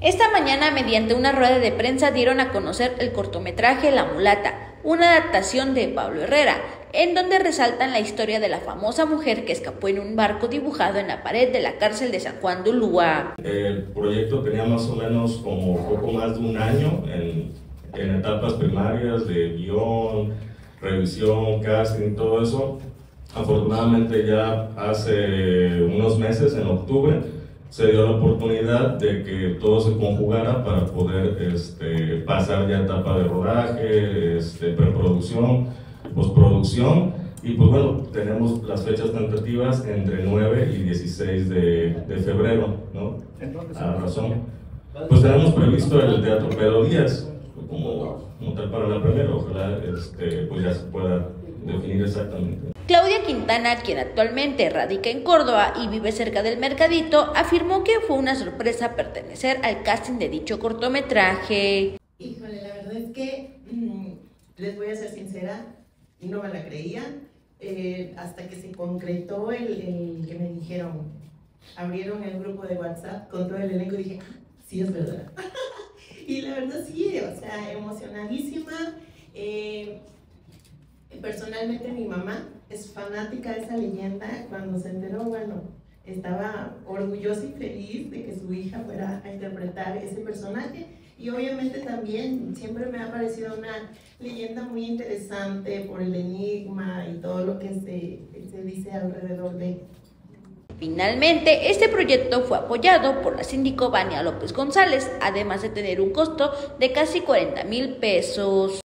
Esta mañana, mediante una rueda de prensa, dieron a conocer el cortometraje La Mulata, una adaptación de Pablo Herrera, en donde resaltan la historia de la famosa mujer que escapó en un barco dibujado en la pared de la cárcel de San Juan de Ulúa. El proyecto tenía más o menos como poco más de un año en, en etapas primarias de guion, revisión, casting, todo eso. Afortunadamente ya hace unos meses, en octubre, se dio la oportunidad de que todo se conjugara para poder este, pasar ya a etapa de rodaje, este, preproducción, postproducción. Y pues bueno, tenemos las fechas tentativas entre 9 y 16 de, de febrero, ¿no? A razón. Pues tenemos previsto el Teatro Pedro Díaz como, como tal para la primera, ojalá este, pues ya se pueda definir exactamente. Quintana, quien actualmente radica en Córdoba y vive cerca del Mercadito, afirmó que fue una sorpresa pertenecer al casting de dicho cortometraje. Híjole, la verdad es que mmm, les voy a ser sincera, no me la creía eh, hasta que se concretó el, el, que me dijeron, abrieron el grupo de WhatsApp con todo el elenco y dije, ah, sí es verdad. y la verdad sí, o sea, emocionadísima. Eh, personalmente mi mamá es fanática de esa leyenda. Cuando se enteró, bueno, estaba orgullosa y feliz de que su hija fuera a interpretar ese personaje. Y obviamente también siempre me ha parecido una leyenda muy interesante por el enigma y todo lo que se, se dice alrededor de Finalmente, este proyecto fue apoyado por la síndico Vania López González, además de tener un costo de casi 40 mil pesos.